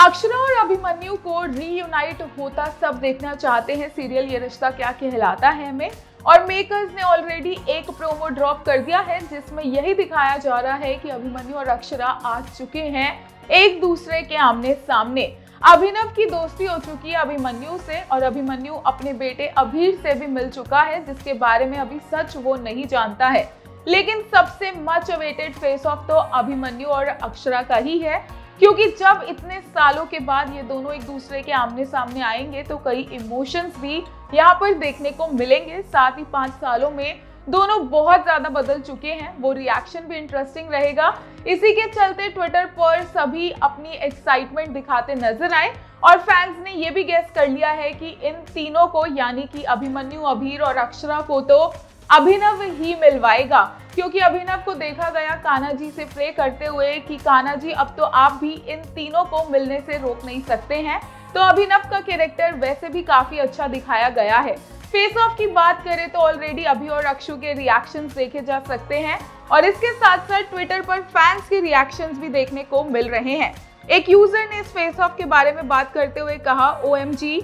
अक्षरा और अभिमन्यु को रीयूनाइट होता सब देखना चाहते हैं। सीरियल ये रिश्ता क्या कहलाता है में और मेकर्स ने ऑलरेडी एक प्रोमो ड्रॉप कर दिया है, जिसमें यही दिखाया जा रहा है कि अभिमन्यु और अक्षरा आ चुके हैं एक दूसरे के आमने सामने। अभिनव की दोस्ती हो चुकी है अभिमन्यु से और अभिमन्यु अपने बेटे अभीर से भी मिल चुका है, जिसके बारे में अभी सच वो नहीं जानता है। लेकिन सबसे मच अवेटेड फेस ऑफ़ तो अभिमन्यु और अक्षरा का ही है। क्योंकि जब इतने सालों के बाद ये दोनों एक दूसरे के आमने सामने आएँगे तो कई इमोशंस भी यहाँ पर देखने को मिलेंगे। साथ ही पाँच सालों में दोनों बहुत ज़्यादा बदल चुके हैं। वो रिएक्शन भी इंटरेस्टिंग रहेगा। इसी के चलते ट्विटर पर सभी अपनी एक्साइटमेंट दिखाते नज़र आए और फैंस ने ये भी गेस कर लिया है कि इन तीनों को, यानी कि अभिमन्यु अभीर और अक्षरा को तो अभिनव ही मिलवाएगा। क्योंकि अभिनव को देखा गया कान्हा जी से प्रे करते हुए कि कान्हा जी, अब तो आप भी इन तीनों को मिलने से रोक नहीं सकते हैं। तो अभिनव का कैरेक्टर वैसे भी काफ़ी अच्छा दिखाया गया है। फेस ऑफ़ की बात करें तो ऑलरेडी अभी और अक्षु के रिएक्शंस देखे जा सकते हैं। और इसके साथ साथ ट्विटर पर फैंस के रिएक्शंस भी देखने को मिल रहे हैं। एक यूज़र ने इस फेस ऑफ़ के बारे में बात करते हुए कहा, OMG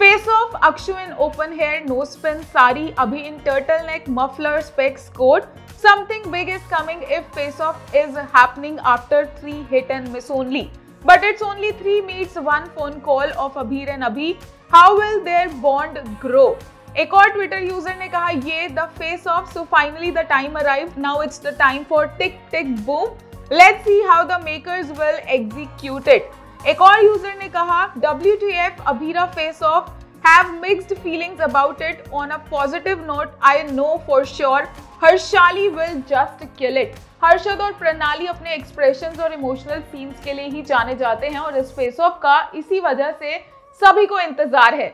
face off Akshu in open hair nose pin sari Abhi in turtle neck muffler specs coat something big is coming if face off is happening after three hit and miss only but it's only three meets one phone call of Abhir and Abhi how will their bond grow एक और Twitter user ने कहा, ये the face off so finally the time arrive now it's the time for tick tick boom let's see how the makers will execute it एक और user ने कहा W T F Abhira face off have mixed feelings about it on a positive note I know for sure Harshali will just kill it Harshad और प्रणाली अपने expression और emotional scenes के लिए ही जाने जाते हैं और इस फेस ऑफ़ का इसी वजह से सभी को इंतज़ार है।